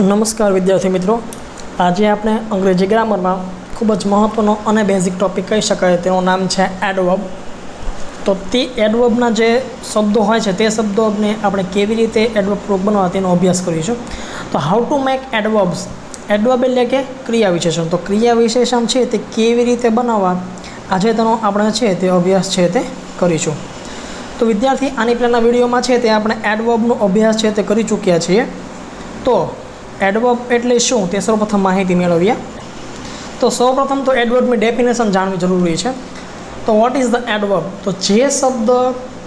નમસ્કાર વિદ્યાર્થી મિત્રો. આજે આપણે અંગ્રેજી ગ્રામરમાં ખૂબ જ મહત્ત્વનો અને બેઝિક ટૉપિક કહી શકાય તેનું નામ છે એડવર્બ તો તે એડવર્બના જે શબ્દો હોય છે, તે શબ્દોને આપણે કેવી રીતે એડવર્બ પ્રૂફ બનાવવા તેનો અભ્યાસ કરીશું. તો how to make adverbs adverb એટલે કે ક્રિયા વિશેષણ. તો ક્રિયા વિશેષણ છે તે કેવી રીતે બનાવવા? આજે તેનો આપણે છે તે અભ્યાસ છે તે કરીશું. તો વિદ્યાર્થી, આની પહેલાંના વિડીયોમાં છે તે આપણે એડવર્બનો અભ્યાસ છે તે કરી ચૂક્યા છીએ. તો એડવર્બ એટલે શું? તે સૌપ્રથમ માહિતી મેળવીએ. તો સૌપ્રથમ તો એડવર્બની ડેફિનેશન જાણવી જરૂરી છે. તો વોટ ઇઝ ધ એડવર્બ તો જે શબ્દ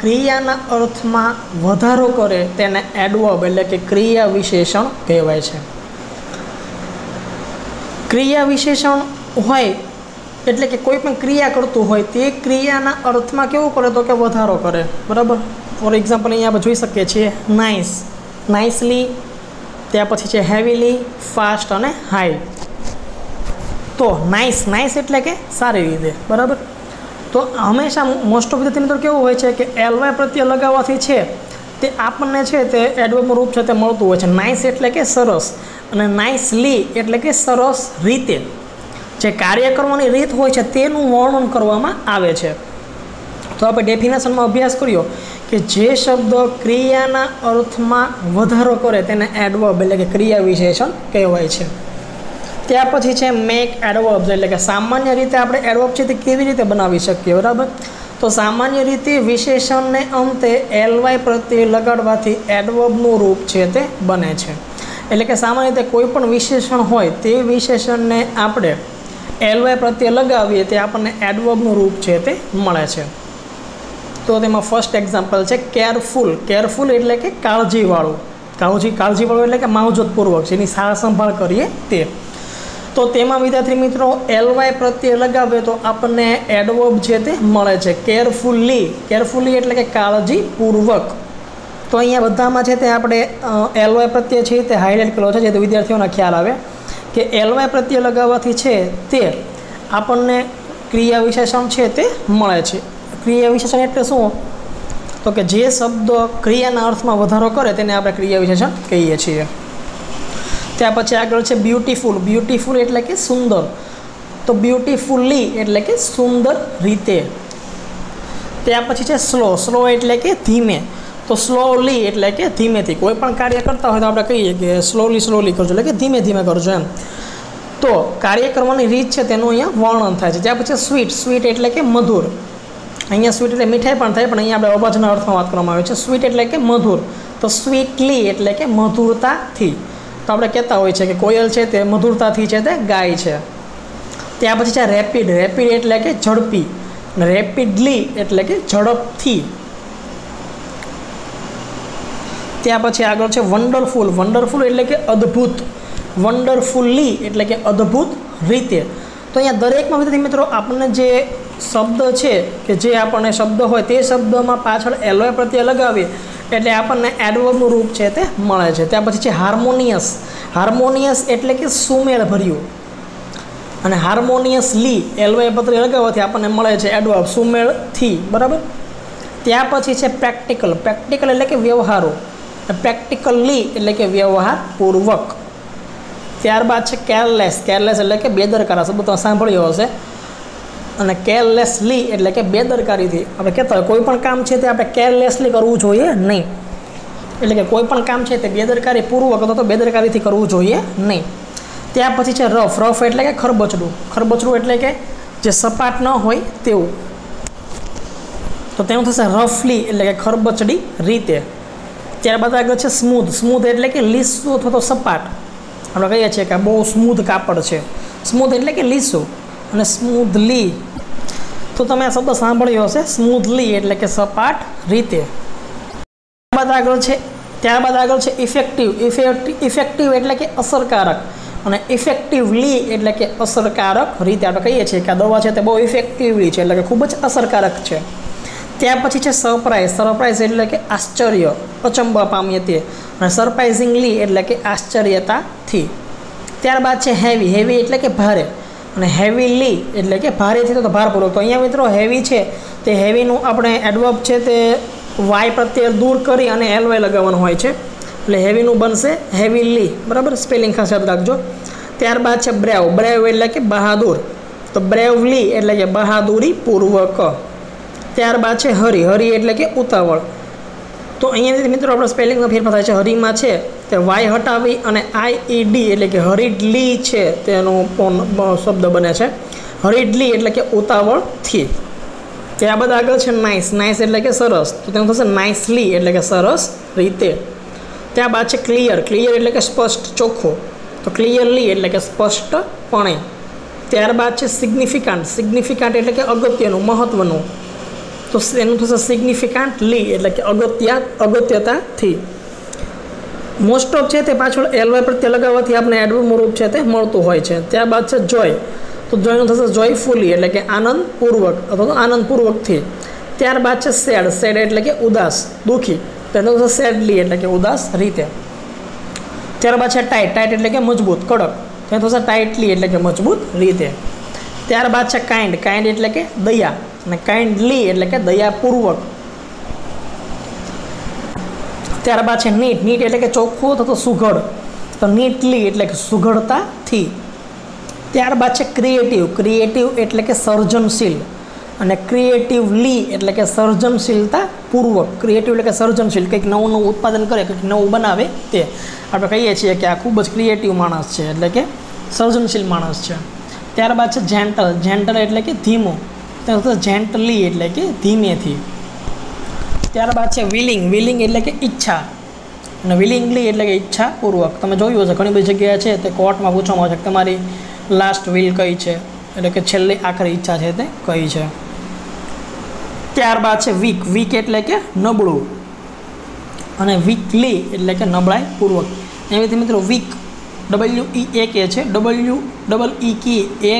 ક્રિયાના અર્થમાં વધારો કરે તેને એડવર્બ એટલે કે ક્રિયા વિશેષણ કહેવાય છે. ક્રિયા વિશેષણ હોય એટલે કે કોઈ પણ ક્રિયા કરતું હોય તે ક્રિયાના અર્થમાં કેવું કરે તો કે વધારો કરે. બરાબર? ફોર એક્ઝામ્પલ અહીંયા આપણે જોઈ શકીએ છીએ નાઇસ નાઇસલી ત્યાર પછી છે હેવીલી ફાસ્ટ અને હાઈ તો નાઇસ નાઇસ એટલે કે સારી રીતે, બરાબર? તો હંમેશા મોસ્ટ ઓફ વિદ્યાર્થી મિત્રો કેવું હોય છે કે એલવાય પ્રત્યે લગાવવાથી છે તે આપણને છે તે એડવર્બનું રૂપ છે તે મળતું હોય છે. નાઇસ એટલે કે સરસ અને નાઇસલી એટલે કે સરસ રીતે. જે કાર્ય કરવાની રીત હોય છે તેનું વર્ણન કરવામાં આવે છે. તો આપણે ડેફિનેશનમાં અભ્યાસ કર્યો કે જે શબ્દ ક્રિયાના અર્થમાં વધારો કરે તેને એડવર્બ એટલે કે ક્રિયા વિશેષણ કહેવાય છે. ત્યાર પછી છે મેક એડવર્બ્સ એટલે કે સામાન્ય રીતે આપણે એડવર્બ છે તે કેવી રીતે બનાવી શકીએ, બરાબર? તો સામાન્ય રીતે વિશેષણને અંતે એલવાય પ્રત્યે લગાડવાથી એડવર્બનું રૂપ છે તે બને છે. એટલે કે સામાન્ય રીતે કોઈ પણ વિશેષણ હોય તે વિશેષણને આપણે એલવાય પ્રત્યે લગાવીએ તે આપણને એડવર્બનું રૂપ છે તે મળે છે. તો તેમાં ફર્સ્ટ એક્ઝામ્પલ છે કેરફુલ કેરફુલ એટલે કે કાળજીવાળું. કાળજી કાળજીવાળું એટલે કે માવજતપૂર્વક જેની સાર સંભાળ કરીએ તે. તો તેમાં વિદ્યાર્થી મિત્રો એલવાય પ્રત્યે લગાવે તો આપણને એડવર્બ છે તે મળે છે. કેરફુલ્લી કેરફુલ્લી એટલે કે કાળજીપૂર્વક. તો અહીંયા બધામાં છે તે આપણે એલવાય પ્રત્યે છે તે હાઇલાઇટ કર્યો છે, જેથી વિદ્યાર્થીઓને ખ્યાલ આવે કે એલવાય પ્રત્યે લગાવવાથી છે તે આપણને ક્રિયા વિશેષણ છે તે મળે છે. ક્રિયા વિશેષણ એટલે શું? તો કે જે શબ્દ ક્રિયાના અર્થમાં વધારો કરે તેને આપણે ક્રિયા વિશેષણ કહીએ છીએ. ત્યાર પછી આગળ છે બ્યુટીફુલ બ્યુટીફુલ એટલે કે સુંદર. તો બ્યુટીફુલ્લી એટલે કે સુંદર રીતે. ત્યાર પછી છે સ્લો સ્લો એટલે કે ધીમે. તો સ્લોલી એટલે કે ધીમેથી. કોઈ પણ કાર્ય કરતા હોય તો આપણે કહીએ કે સ્લોલી સ્લોલી કરજો. એટલે કે ધીમે ધીમે કરજો એમ. તો કાર્ય કરવાની રીત છે તેનું અહીંયા વર્ણન થાય છે. ત્યાર પછી સ્વીટ સ્વીટ એટલે કે મધુર. અહીંયા સ્વીટ એટલે મીઠાઈ પણ થાય, પણ અહીંયા આપણે અવાજના અર્થમાં વાત કરવામાં આવે છે. સ્વીટ એટલે કે મધુર. તો સ્વીટલી એટલે કે મધુરતાથી. તો આપણે કહેતા હોય છે કે કોયલ છે તે મધુરતાથી છે તે ગાય છે. ત્યાર પછી છે રેપિડ રેપિડ એટલે કે ઝડપી. રેપિડલી એટલે કે ઝડપથી. ત્યાર પછી આગળ છે વન્ડરફુલ વન્ડરફુલ એટલે કે અદ્ભુત. વન્ડરફુલ્લી એટલે કે અદ્ભુત રીતે. તો અહીંયા દરેકમાં વિદ્યાર્થી મિત્રો આપણને જે શબ્દ છે કે જે આપણને શબ્દ હોય તે શબ્દમાં પાછળ એલોય પ્રત્યે લગાવીએ એટલે આપણને એડવર્બનું રૂપ છે તે મળે છે. ત્યાર પછી છે હાર્મોનિયસ હાર્મોનિયસ એટલે કે સુમેળ ભર્યું અને હાર્મોનિયસલી એલવાય પ્રત્યે લગાવવાથી આપણને મળે છે એડવર્બ સુમેળથી, બરાબર? ત્યાર પછી છે પ્રેક્ટિકલ પ્રેક્ટિકલ એટલે કે વ્યવહારો. પ્રેક્ટિકલી એટલે કે વ્યવહારપૂર્વક. ત્યારબાદ છે કેરલેસ કેરલેસ એટલે કે બેદરકાર. શબ્દ તમે સાંભળ્યો હશે. અને કેરલેસલી એટલે કે બેદરકારીથી. આપણે કહેતા હોય, કોઈ પણ કામ છે તે આપણે કેરલેસલી કરવું જોઈએ નહીં. એટલે કે કોઈ પણ કામ છે તે બેદરકારી પૂર્વક અથવા તો બેદરકારીથી કરવું જોઈએ નહીં. ત્યાર પછી છે રફ. રફ એટલે કે ખરબચડું. ખરબચડું એટલે કે જે સપાટ ન હોય તેવું. તો તેનું થશે રફલી એટલે કે ખરબચડી રીતે. ત્યારબાદ આગળ છે સ્મૂધ. સ્મૂધ એટલે કે લીસું અથવા તો સપાટ. આપણે કહીએ છીએ કે બહુ સ્મૂધ કાપડ છે. સ્મૂધ એટલે કે લીસું. અને સ્મૂધલી તો તમે આ શબ્દ સાંભળ્યો હશે સ્મૂથલી એટલે કે સપાટ રીતે. ત્યારબાદ આગળ છે, ત્યારબાદ આગળ છે ઇફેક્ટિવ ઇફેક્ટિવ ઇફેક્ટિવ એટલે કે અસરકારક. અને ઇફેક્ટિવલી એટલે કે અસરકારક રીતે આપણે કહીએ છીએ કે આ દવા છે તે બહુ ઇફેક્ટિવલી છે, એટલે કે ખૂબ જ અસરકારક છે. ત્યાર પછી છે સરપ્રાઇઝ સરપ્રાઇઝ એટલે કે આશ્ચર્ય, અચંબા પામીએ તે. અને સરપ્રાઇઝિંગલી એટલે કે આશ્ચર્યતાથી. ત્યારબાદ છે હેવી હેવી એટલે કે ભારે. અને હેવીલી એટલે કે ભારેથી તો ભારપૂર્વક તો અહીંયા મિત્રો હેવી છે. તે હેવીનું આપણે એડવર્બ છે તે વાય પ્રત્યે દૂર કરી અને એલવાય લગાવવાનું હોય છે. એટલે હેવીનું બનશે હેવીલી બરાબર? સ્પેલિંગ ખાસ યાદ રાખજો. ત્યારબાદ છે બ્રેવ. બ્રેવ એટલે કે બહાદુર. તો બ્રેવલી એટલે કે બહાદુરી પૂર્વક. ત્યારબાદ છે હરી. હરી એટલે કે ઉતાવળ. તો અહીંયાથી મિત્રો આપણે સ્પેલિંગમાં ફેરફાર થાય છે. હરીમાં છે તે વાય હટાવી અને આઈ ઈ એટલે કે હરીડલી છે તેનો શબ્દ બને છે. હરીડલી એટલે કે ઉતાવળથી ત્યારબાદ આગળ છે નાઇસ. નાઇસ એટલે કે સરસ. તો તેનું થશે નાઇસલી એટલે કે સરસ રીતે. ત્યારબાદ છે ક્લિયર. ક્લિયર એટલે કે સ્પષ્ટ ચોખ્ખો. તો ક્લિયરલી એટલે કે સ્પષ્ટપણે. ત્યારબાદ છે સિગ્નિફિકાન્ટ. સિગ્નિફિકાન્ટ એટલે કે અગત્યનું મહત્ત્વનું તો એનું થશે સિગ્નિફિકાન્ટલી એટલે કે અગત્યા, અગત્યતાથી. મોસ્ટ ઓફ છે તે પાછળ એલવાય પ્રત્યે લગાવવાથી આપણે એડવર્બનું રૂપ છે તે મળતું હોય છે. ત્યારબાદ છે જોય. તો જોયનું થશે જોયફુલી, એટલે કે આનંદપૂર્વક, અથવા તો આનંદપૂર્વકથી. ત્યારબાદ છે સેડ. સેડ એટલે કે ઉદાસ, દુઃખી. તેનું થશે સેડલી, એટલે કે ઉદાસ રીતે. ત્યારબાદ છે ટાઈટ. ટાઈટ એટલે કે મજબૂત, કડક. ત્યાં થશે ટાઈટલી, એટલે કે મજબૂત રીતે. ત્યારબાદ છે કાઇન્ડ. કાઇન્ડ એટલે કે દયા. અને કાઇન્ડલી એટલે કે દયાપૂર્વક. ત્યારબાદ છે નીટ. નીટ એટલે કે ચોખ્ખું થતો સુઘડ. તો નીટલી એટલે કે સુઘડતાથી. ત્યારબાદ છે ક્રિએટિવ ક્રિએટિવ એટલે કે સર્જનશીલ. અને ક્રિએટિવલી એટલે કે સર્જનશીલતા પૂર્વક. ક્રિએટિવ એટલે કે સર્જનશીલ. કંઈક નવું નવું ઉત્પાદન કરે, કંઈક નવું બનાવે તે. આપણે કહીએ છીએ કે આ ખૂબ જ ક્રિએટિવ માણસ છે, એટલે કે સર્જનશીલ માણસ છે. ત્યારબાદ છે જેન્ટલ જેન્ટલ એટલે કે ધીમો. ત્યારબાદ જેન્ટલી એટલે કે ધીમેથી. ત્યારબાદ છે વિલિંગ વિલિંગ એટલે કે ઈચ્છા. અને વિલિંગલી એટલે કે ઈચ્છાપૂર્વક. તમે જોયું હશે, ઘણી બધી જગ્યાએ છે તે કોર્ટમાં પૂછવામાં આવે છે કે તમારી લાસ્ટ વિલ કઈ છે? એટલે કે છેલ્લી આખરી ઈચ્છા છે તે કઈ છે? ત્યારબાદ છે વીક વીક એટલે કે નબળું. અને વીકલી એટલે કે નબળાઈપૂર્વક. એવી મિત્રો વીક ડબલ્યુ ઈ એ કે છે. ડબલ્યુ ડબલ ઈ કી એ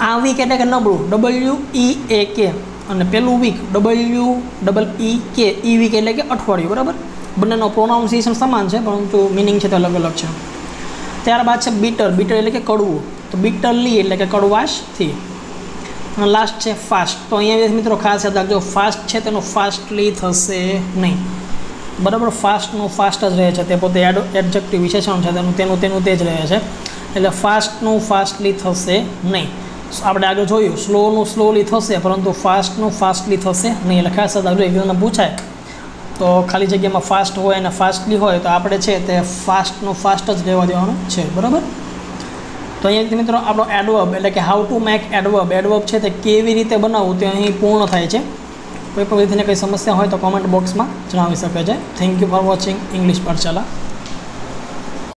આ વીક એટલે કે નબળું. ડબલ્યુ ઈ એ કે અને પેલું વીક ડબલ્યુ ડબલ ઈ કે ઈ વીક એટલે કે અઠવાડિયું, બરાબર? બંનેનો પ્રોનાઉન્સિએશન સમાન છે, પરંતુ મિનિંગ છે તે અલગ અલગ છે. ત્યારબાદ છે બીટર બીટર એટલે કે કડવું. તો બીટરલી એટલે કે કડવાશથી. અને લાસ્ટ છે ફાસ્ટ તો અહીંયા મિત્રો ખાસ યાદ રાખજો ફાસ્ટ છે તેનું ફાસ્ટલી થશે નહીં. બરાબર? ફાસ્ટનું ફાસ્ટ જ રહે છે. તે પોતે એડ એડજેક્ટિવ વિશેષણ છે, તેનું તેનું તેનું તે જ રહે છે. એટલે ફાસ્ટનું ફાસ્ટલી થશે નહીં. આપણે આગળ જોયું સ્લોનું સ્લોલી થશે, પરંતુ ફાસ્ટનું ફાસ્ટલી થશે નહીં. એટલે ખાસ રાખજો એક્ઝામમાં પૂછાય. તો ખાલી જગ્યામાં ફાસ્ટ હોય અને ફાસ્ટલી હોય, તો આપણે છે તે ફાસ્ટનું ફાસ્ટ જ રહેવા દેવાનું છે, બરાબર? તો અહીંયા મિત્રો આપણો એડવર્બ એટલે કે how to make adverb adverb છે તે કેવી રીતે બનાવવું તે અહીં પૂર્ણ થાય છે. કોઈ પણ વિધિને કંઈ સમસ્યા હોય તો કોમેન્ટ બોક્સમાં જણાવી શકે છે. Thank you for watching English પર પાઠશાલા